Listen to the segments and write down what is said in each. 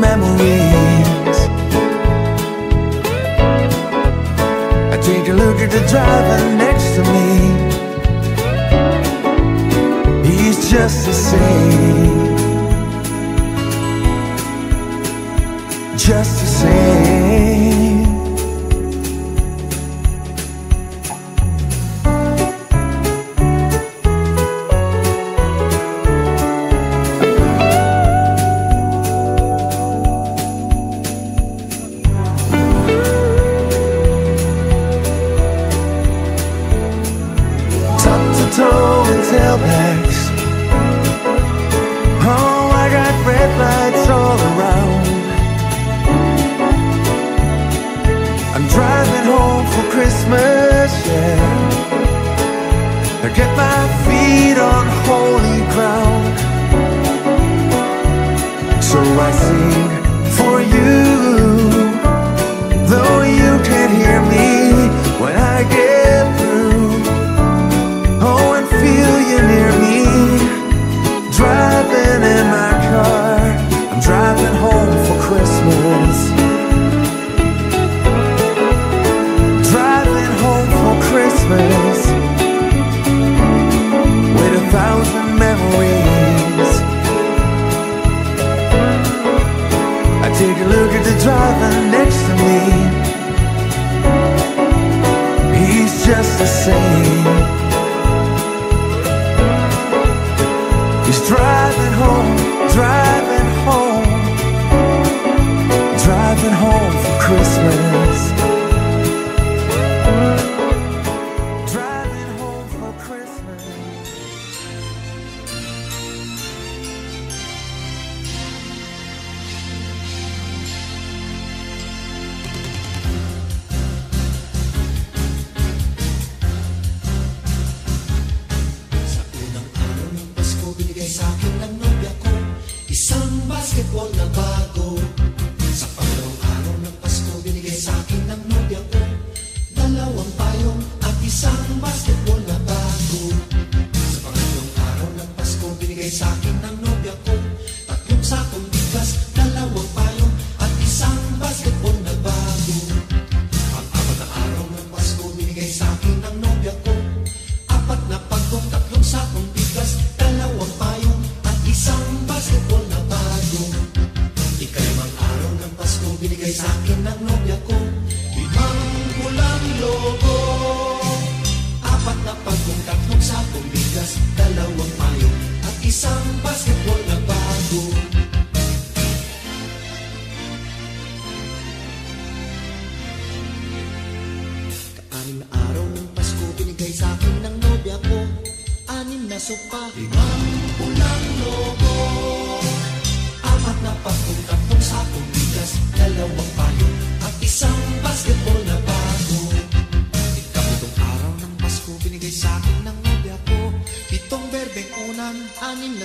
memories. I take a look at the driver next to me. He's just the same.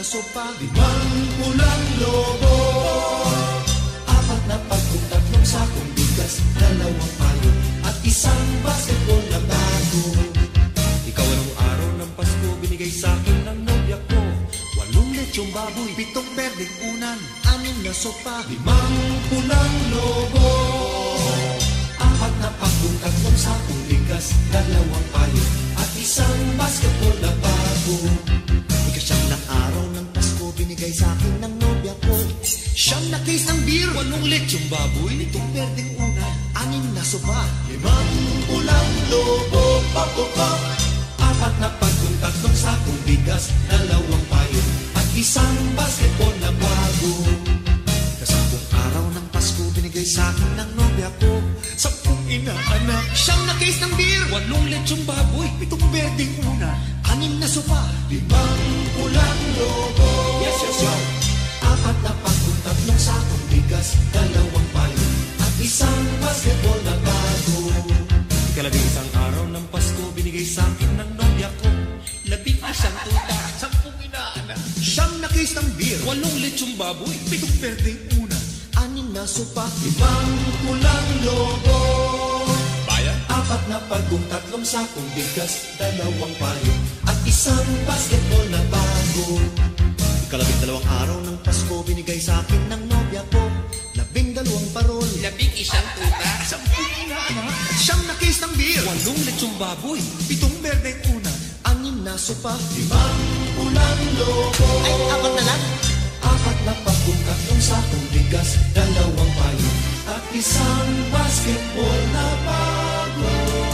sopa Di man pulang lobo. Lechong baboy Nitong berdeng una Anim na sopa Limang pulang lobo Papopop Apat na pagkong tatlong sakong bigas Dalawang payo At isang basketball na bago. Kasabong araw ng Pasko Binigay sa akin ng nobya ko. Sampung inaanak Siyam na case ng beer Walong lechong baboy Pitong berdeng una Anim na sopa Limang pulang lobo Baboy. Pitong berdeng una. Anim na sopa Limang pulang lobo. Bayan. Apat na pagkong tatlong sakong bigas. Dalawang payo. At isang basketball na bago. Ikalabing dalawang araw ng Pasko Binigay sa akin ng nobya ko. Labing dalawang parol. Labing isang tuta. Sampung inaanak Siyam na case ng beer. Walong lechong baboy. Pitong berdeng una. Anim na sopa Limang pulang lobo. Ay, apat na lang Dapat lapak buka satu digas dan dawang payung Tapi sang basketball napagol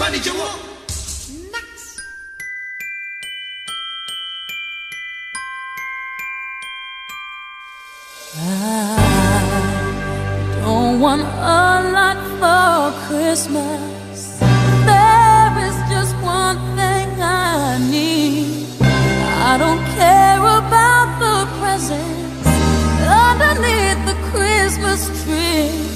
Pani Jawa. I don't want a lot more. Christmas. There is just one thing I need. I don't care about the presents underneath the Christmas tree.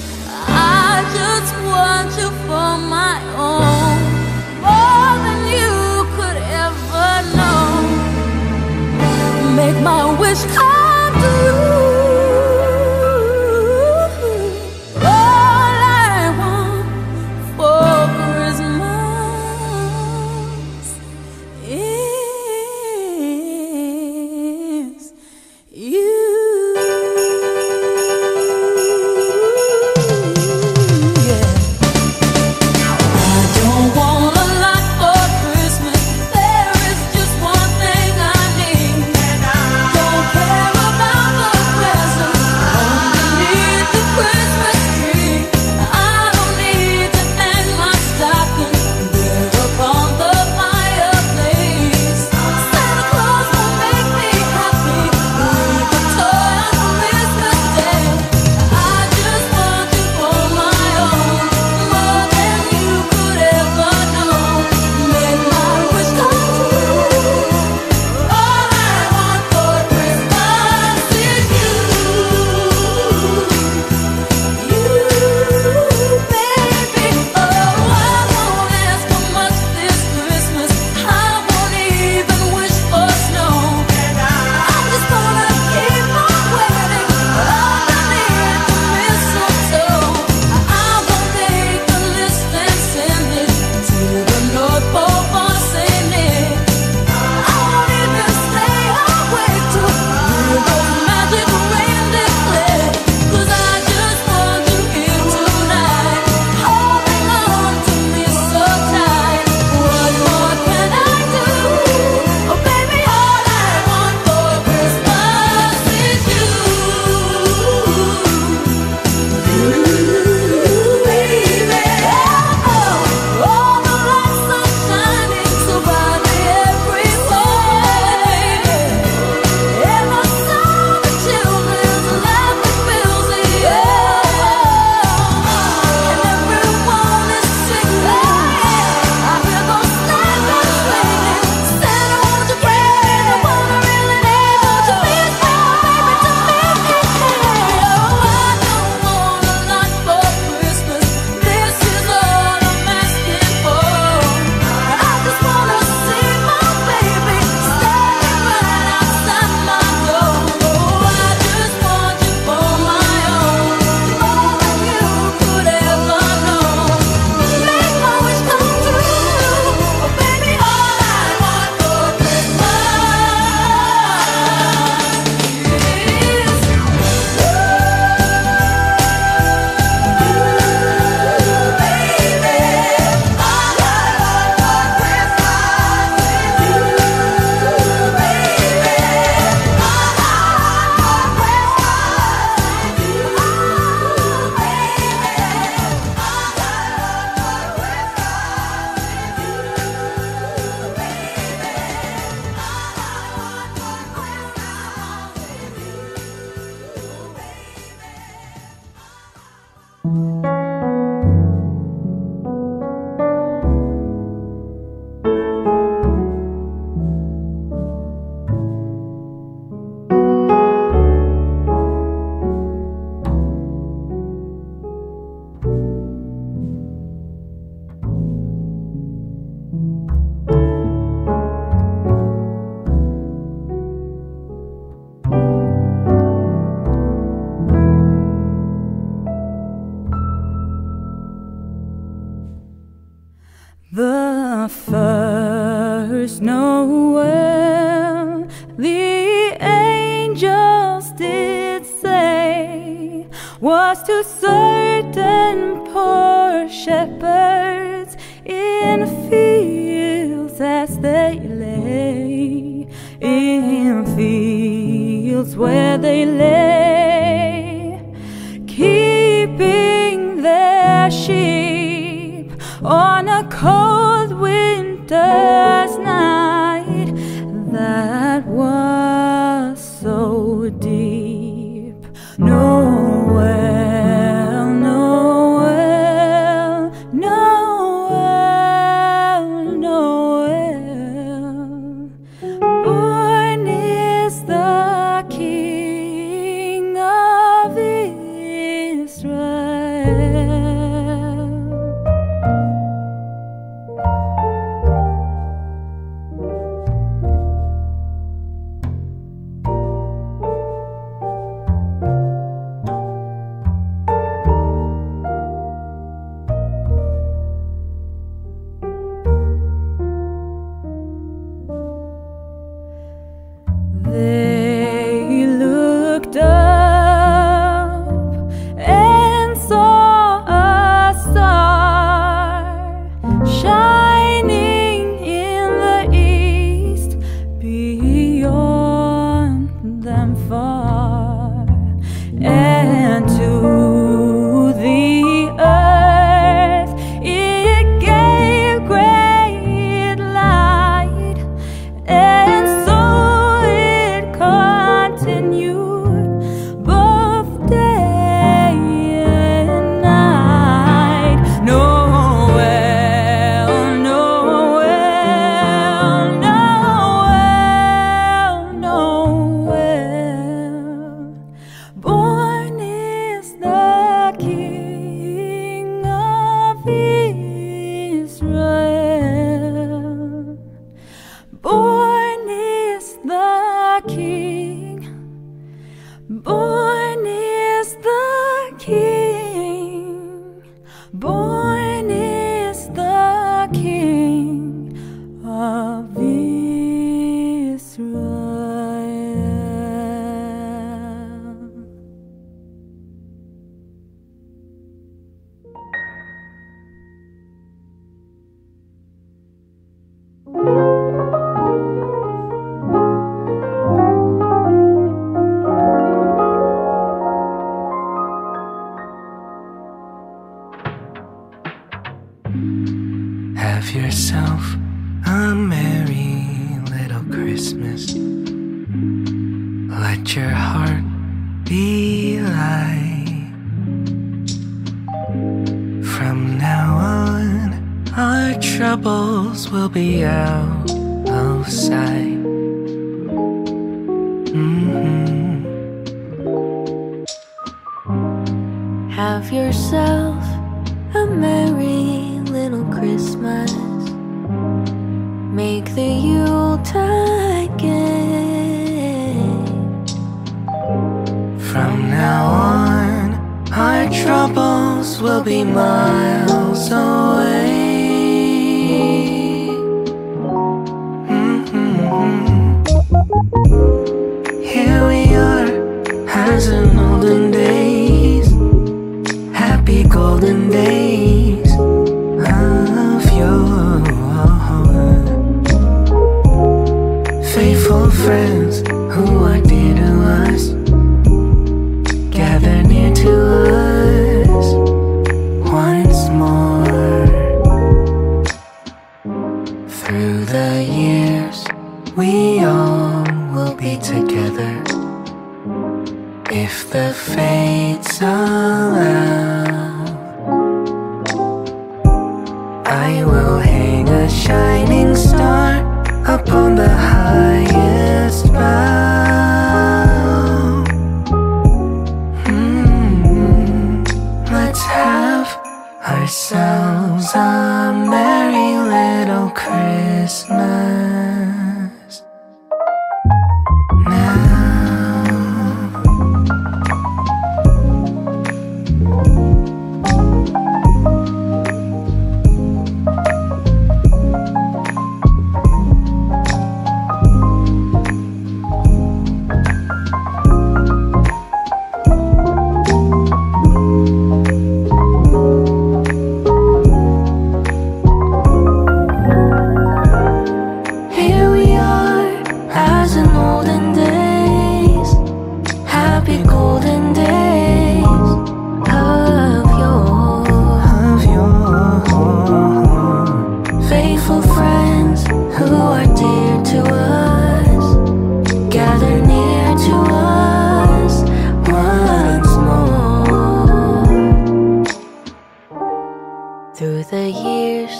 Through the years,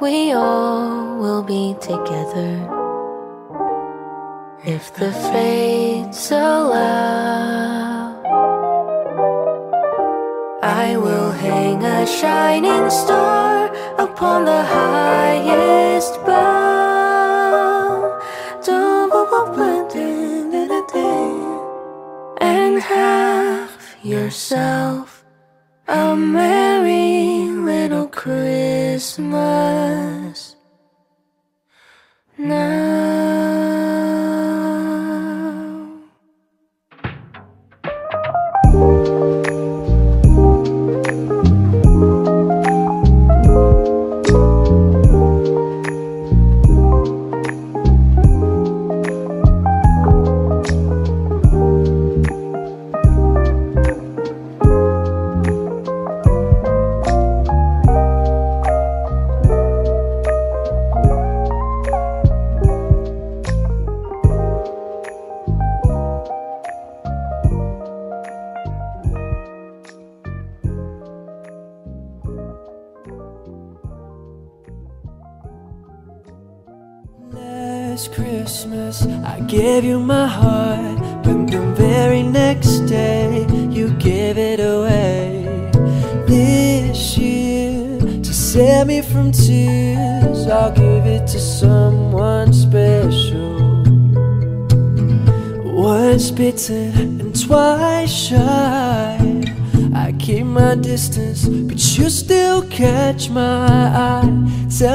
we all will be together. If the fates allow, I will hang a shining star upon the highest bough. And have yourself a merry little Christmas now.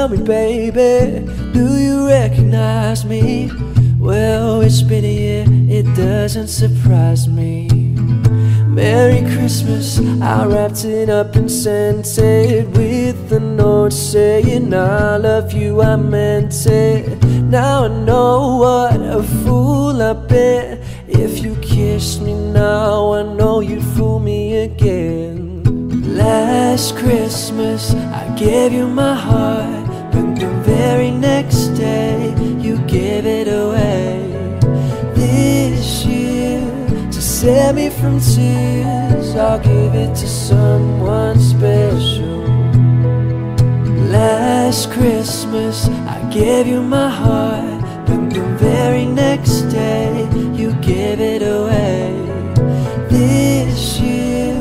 Me, baby, do you recognize me? Well, it's been a year, it doesn't surprise me. Merry Christmas, I wrapped it up and sent it with a note saying I love you, I meant it. Now I know what a fool I've been. If you kissed me now, I know you'd fool me again. Last Christmas, I gave you my heart, very next day, you gave it away. This year, to save me from tears, I'll give it to someone special. Last Christmas, I gave you my heart, but the very next day, you gave it away. This year,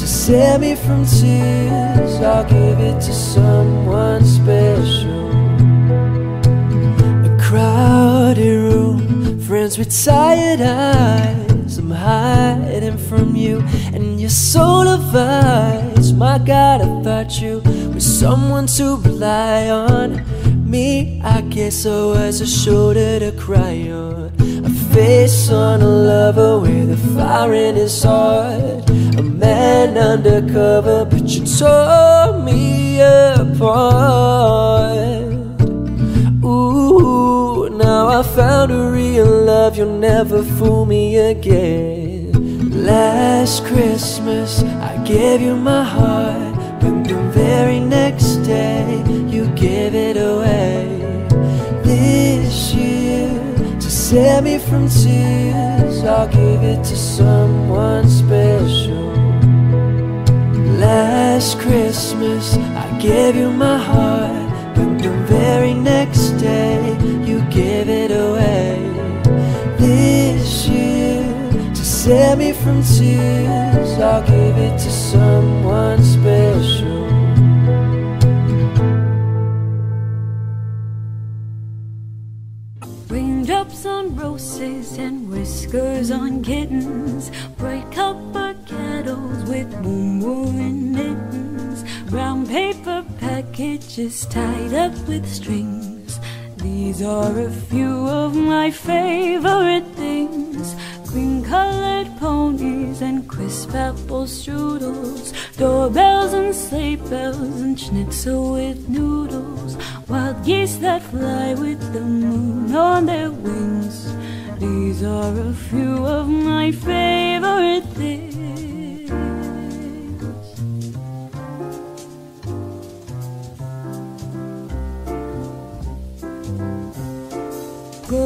to save me from tears, I'll give it to someone special. Crowded room, friends with tired eyes. I'm hiding from you, and your soul of devised. My God, I thought you were someone to rely on. Me, I guess I was a shoulder to cry on. A face on a lover with a fire in his heart. A man undercover, but you tore me apart. Now I found a real love, you'll never fool me again. Last Christmas, I gave you my heart, but the very next day, you gave it away. This year, to save me from tears, I'll give it to someone special. Last Christmas, I gave you my heart, the very next day, you give it away. This year, to save me from tears, I'll give it to someone special. Raindrops on roses and whiskers on kittens. Bright copper kettles with. Brown paper packages tied up with strings. These are a few of my favorite things. Green colored ponies and crisp apple strudels. Doorbells and sleigh bells and schnitzel with noodles. Wild geese that fly with the moon on their wings. These are a few of my favorite things.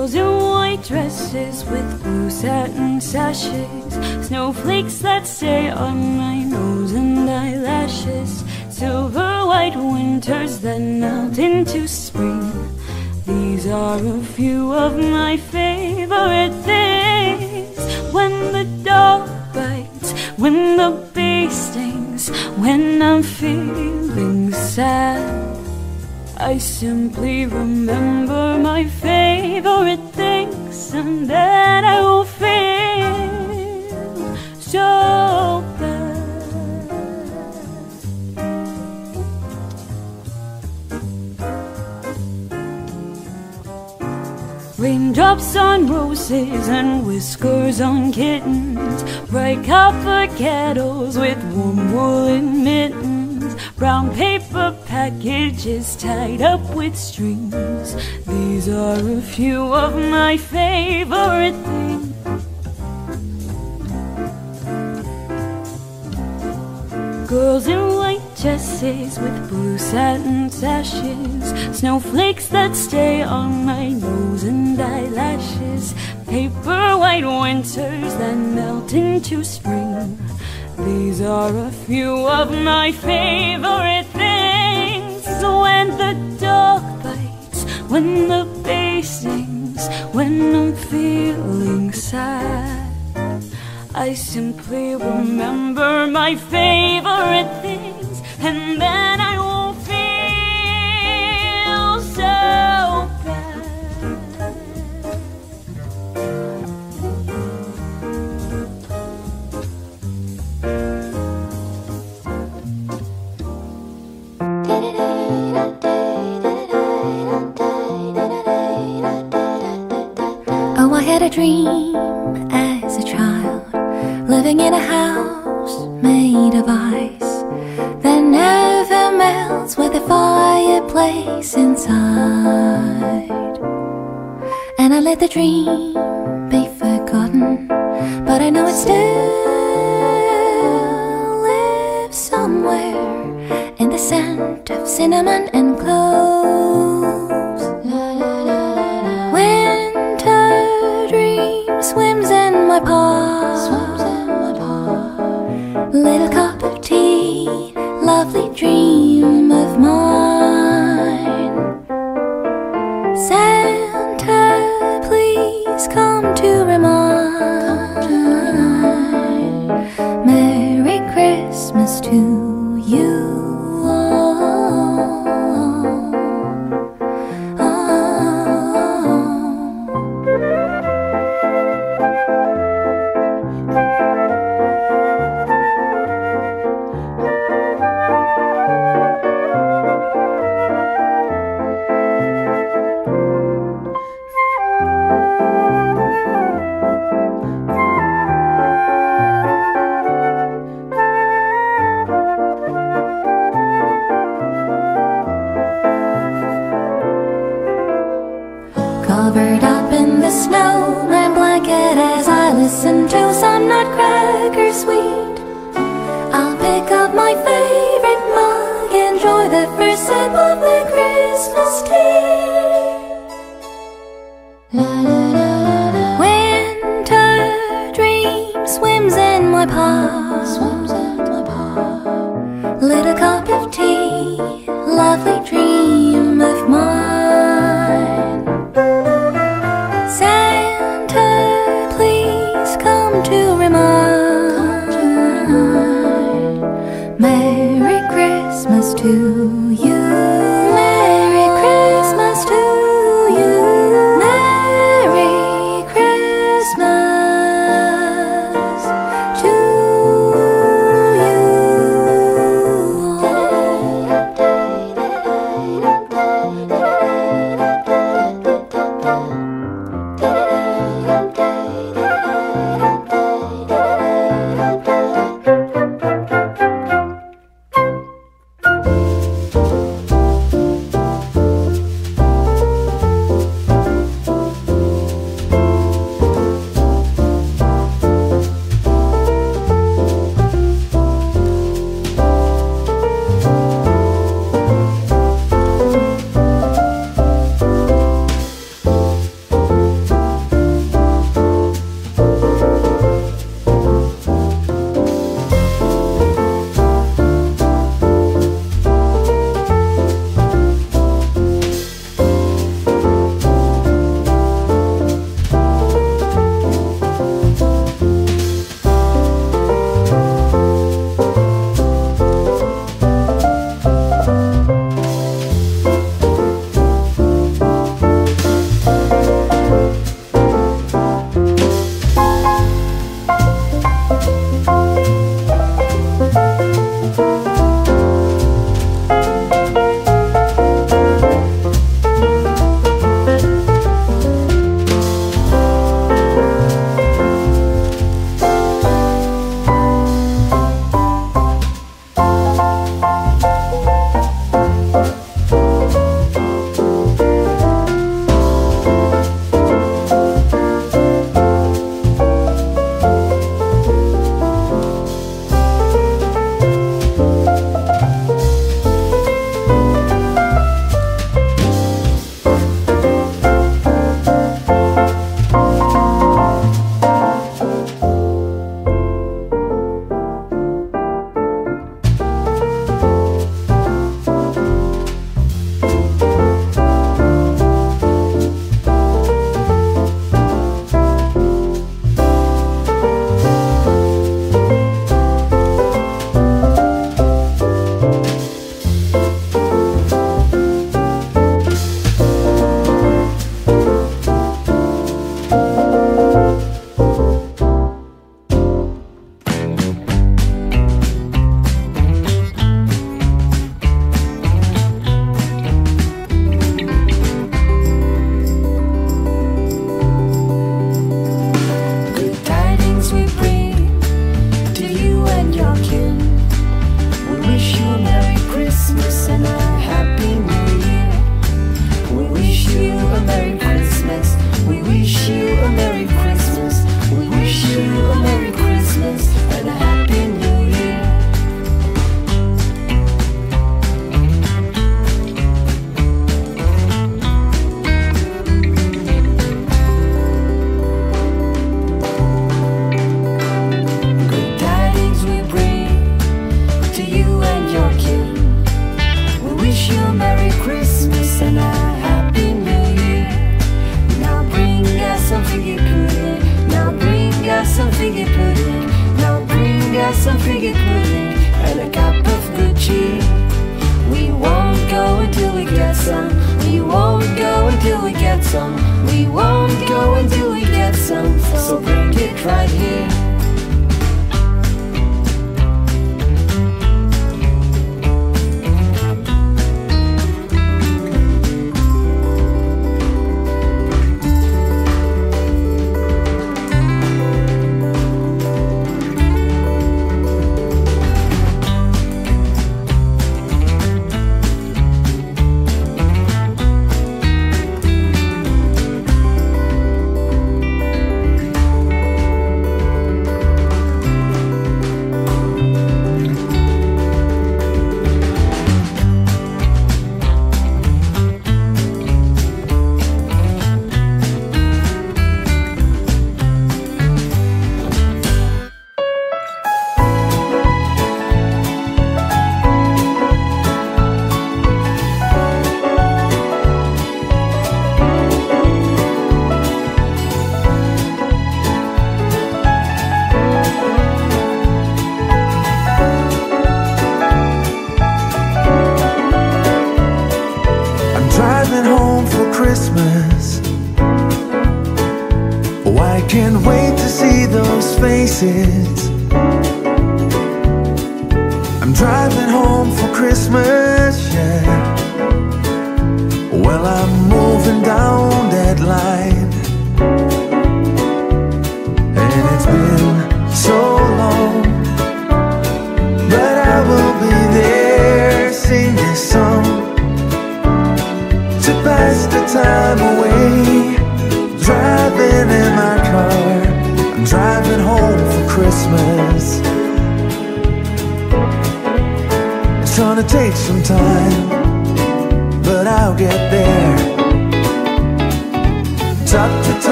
Girls in white dresses with blue satin sashes, snowflakes that stay on my nose and eyelashes, silver white winters that melt into spring. These are a few of my favorite things. When the dog bites, when the bee stings, when I'm feeling sad. I simply remember my favorite things and then I will feel so bad. Raindrops on roses and whiskers on kittens, bright copper kettles with warm woolen mittens, brown paper packages tied up with strings. These are a few of my favorite things. Girls in white dresses with blue satin sashes, snowflakes that stay on my nose and eyelashes, paper white winters that melt into spring. These are a few of my favorite things. When the dog bites, when the bee sings, when I'm feeling sad. I simply remember my favorite things, and then I dream as a child, living in a house made of ice that never melts with a fireplace inside. And I let the dream be forgotten, but I know it still lives somewhere in the scent of cinnamon and cloves.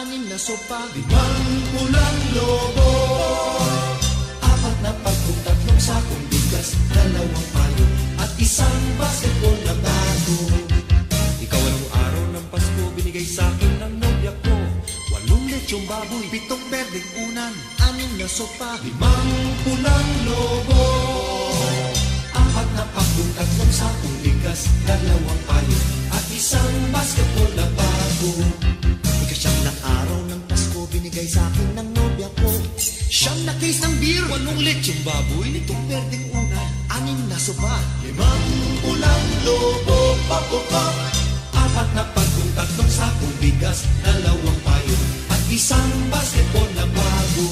Anim na sopa. Limang pulang logo Binigay sa akin ng nobya ko Siyam na case ng beer Walong lechong baboy. Nitong berdeng una, anim na sopa Limang pulang lobo, papukop Apat na pagkong tatlong sakong bigas Dalawang payo at isang basketball na bago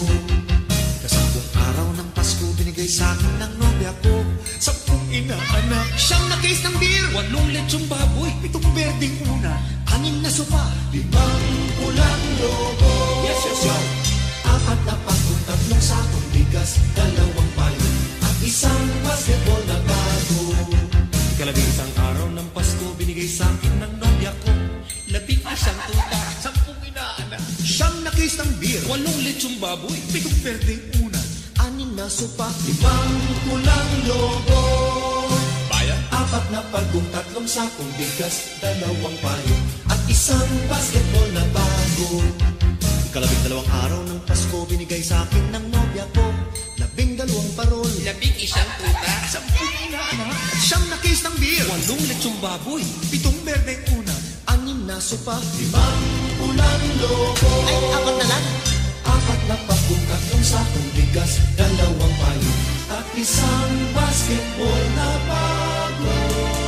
Kasampung araw ng Pasko Binigay sa akin ng nobya ko Sampung inaanak Siyam na case ng beer Walong lechong baboy. Itong berdeng una, anim na sopa Limang pulang lobo Yes. Apat na pagkong tatlong sakong bigas Dalawang payo at isang basketball na bago Ikalabing isang araw ng Pasko. Binigay sa akin ng nobya ko. Labing isang tuta. Sampung inaanak. Siyam na case ng beer Walong lechong baboy. Pitong berdeng una Anim na sopa Limang pulang lobo Bayan. Apat na pagkong tatlong sakong bigas Dalawang payo at isang basketball na bago Ikalabing dalawang araw ng Pasko Binigay sa akin ng nobya ko. Labing dalawang parol Labing isang tuta. Sampung inaanak Siyam na case ng beer. Walong lechong baboy. Pitong berdeng una. Anim na sopa. Limang pulang lobo Ay, apat na lang. Apat na pagkong tatlong sakong bigas. Dalawang payo At isang basketball na bago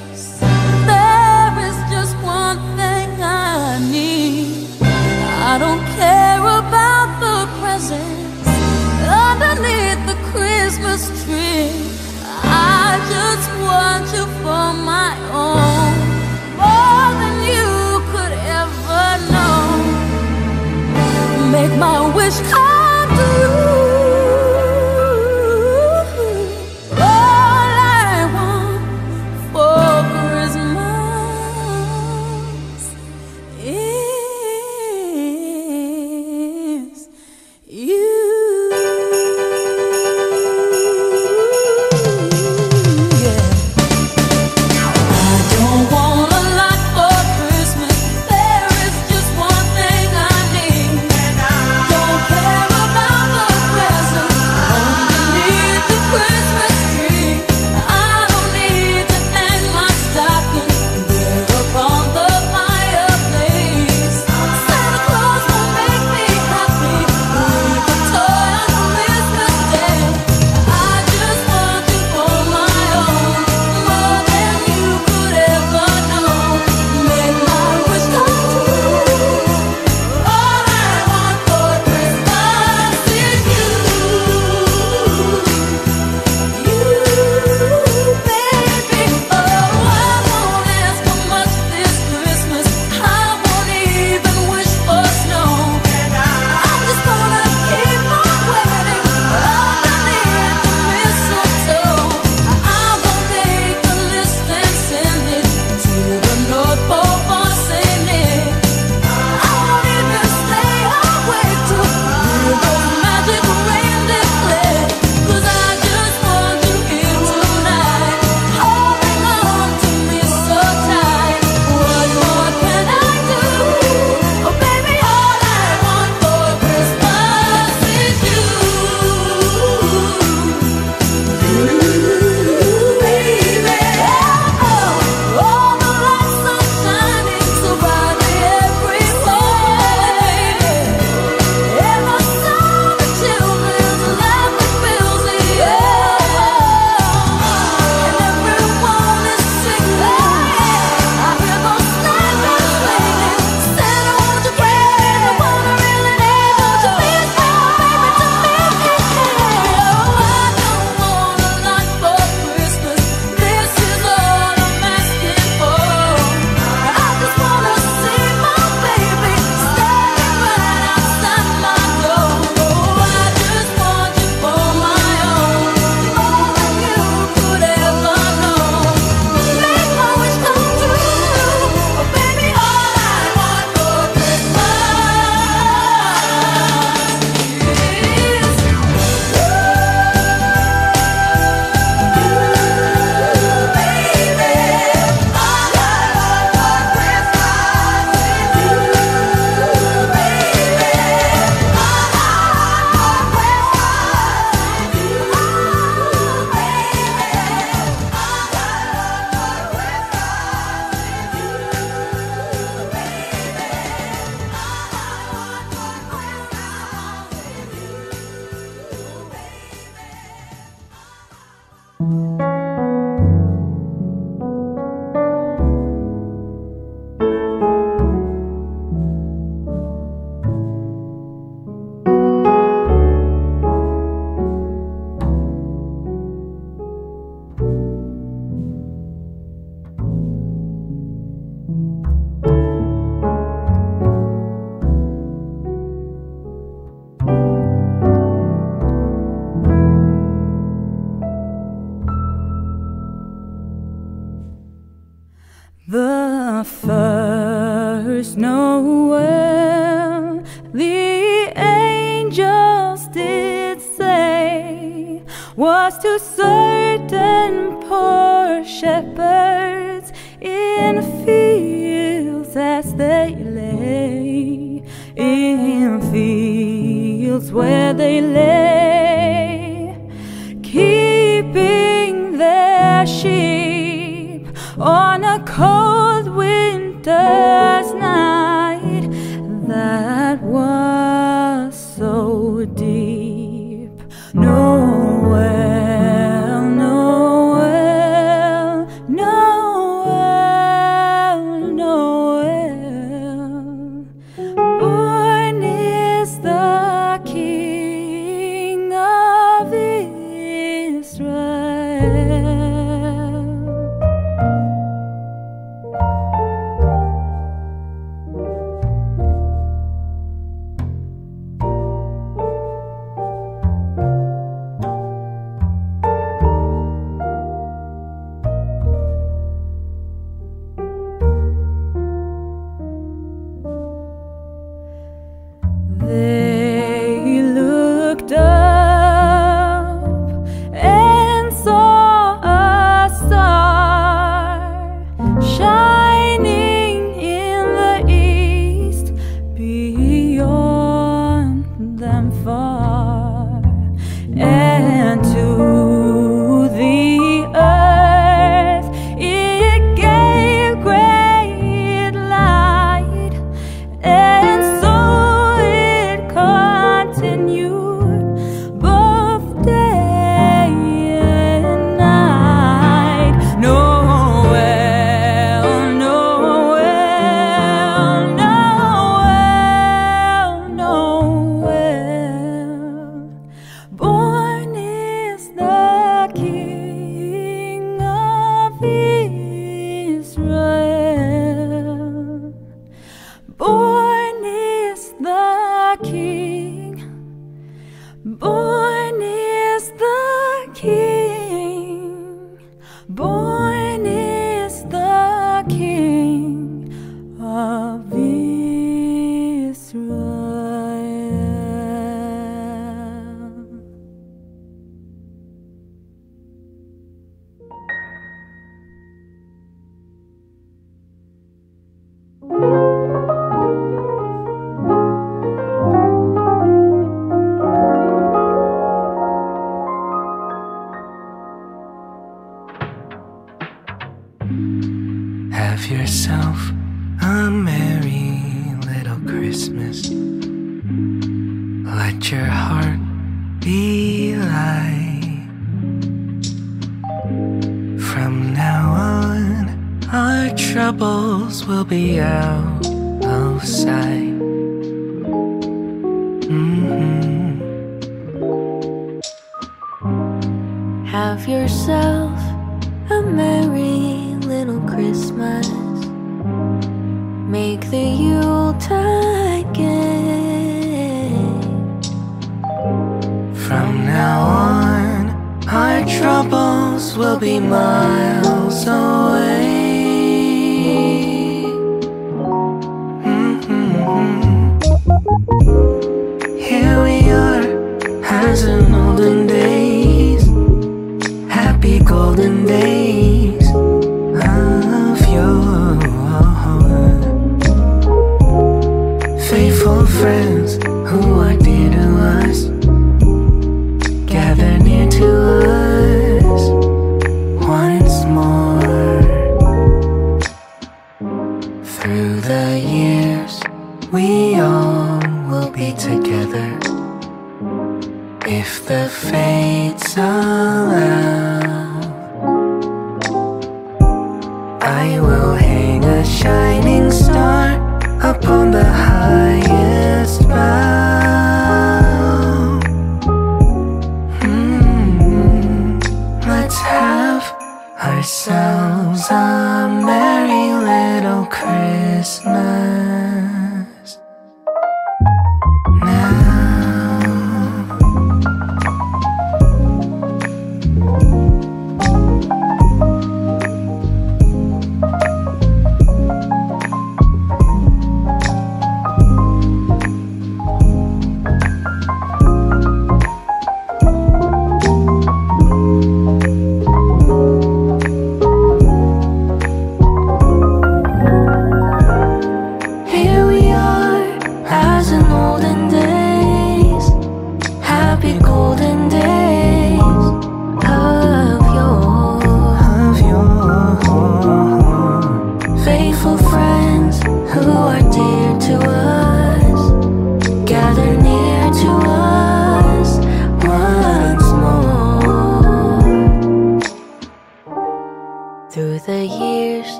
Through the years,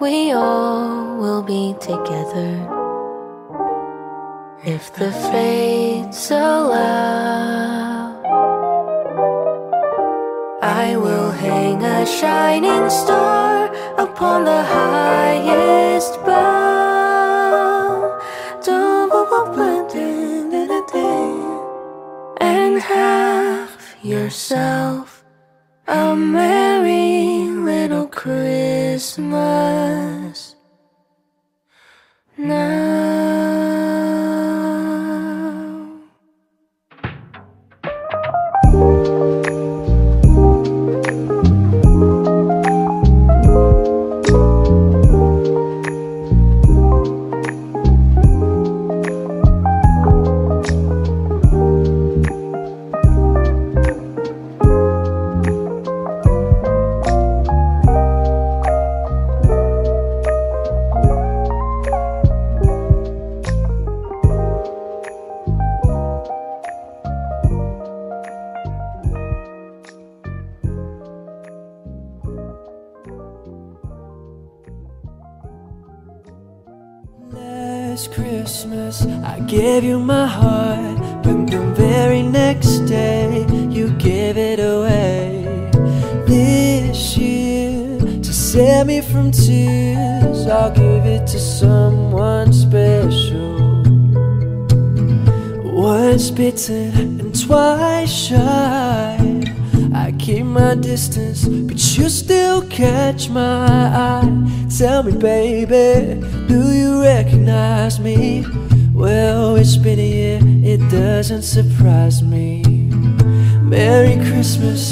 we all will be together. If the fates allow, I will hang a shining star upon the highest bough. And have yourself a merry smile.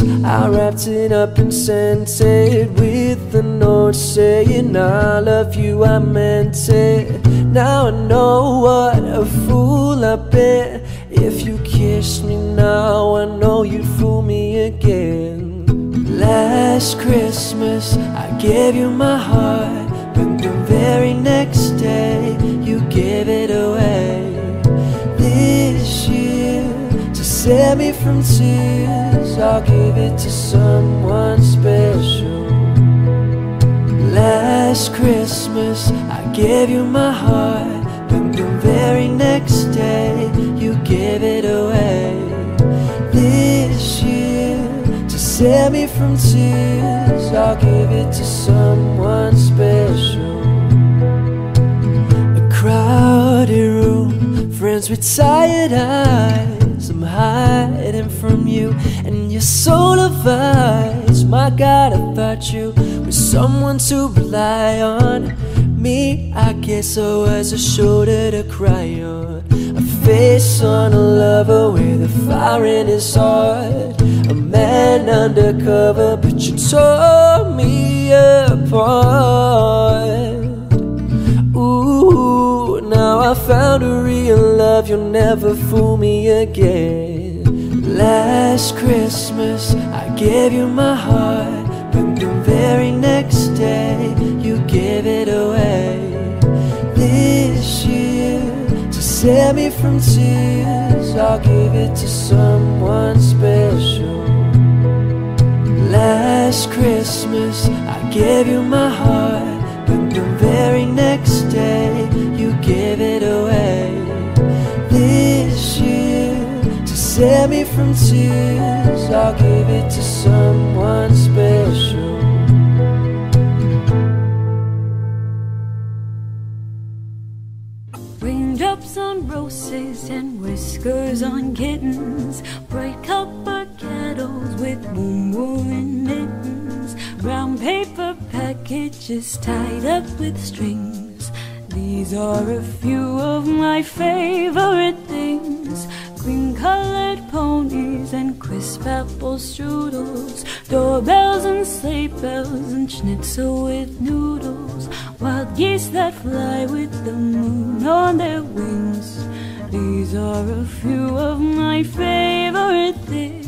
I wrapped it up and sent it With a note saying I love you, I meant it. Now I know what a fool I've been. If you kissed me now I know you'd fool me again. Last Christmas I gave you my heart But the very next day You gave it away. This save me from tears I'll give it to someone special. Last Christmas I gave you my heart But the very next day you gave it away. This year to save me from tears I'll give it to someone special. A crowded room, friends with tired eyes. I'm hiding from you and your soul of ice. My God, I thought you were someone to rely on. Me, I guess I was a shoulder to cry on. A face on a lover with a fire in his heart. A man undercover, but you tore me apart. I found a real love, you'll never fool me again. Last Christmas, I gave you my heart, but the very next day, you gave it away. This year, to save me from tears, I'll give it to someone special. Last Christmas, I gave you my heart. The very next day you give it away. This year to save me from tears I'll give it to someone special. Raindrops on roses and whiskers on kittens. Bright copper kettles with boom wooing mittens packages tied up with strings. These are a few of my favorite things. Green colored ponies and crisp apple strudels, doorbells and sleigh bells and schnitzel with noodles, wild geese that fly with the moon on their wings. These are a few of my favorite things.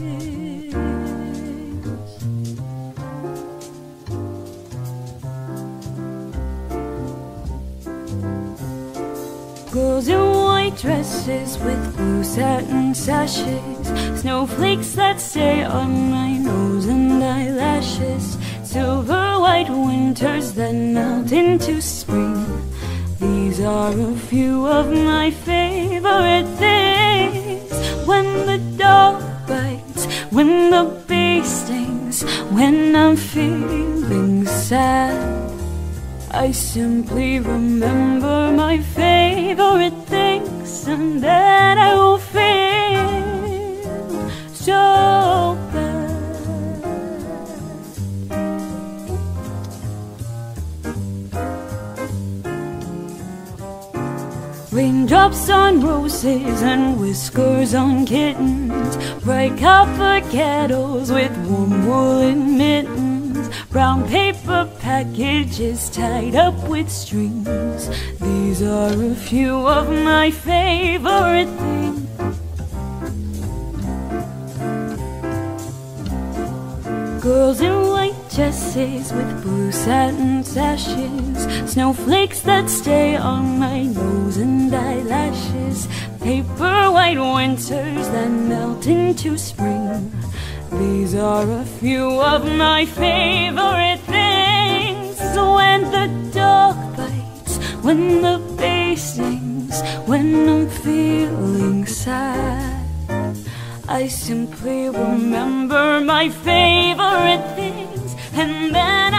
Girls in white dresses with blue satin sashes, snowflakes that stay on my nose and eyelashes, silver white winters that melt into spring. These are a few of my favorite things. When the dog bites, when the bee stings, when I'm feeling sad. I simply remember my favorite things and then I will feel so bad. Raindrops on roses and whiskers on kittens, bright copper kettles with warm woolen mittens, brown paper packages tied up with strings. These are a few of my favorite things. Girls in white dresses with blue satin sashes, snowflakes that stay on my nose and eyelashes, paper white winters that melt into spring. These are a few of my favorite things. When the dog bites, when the bee sings, when I'm feeling sad. I simply remember my favorite things, and then